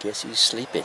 Guess he's sleeping.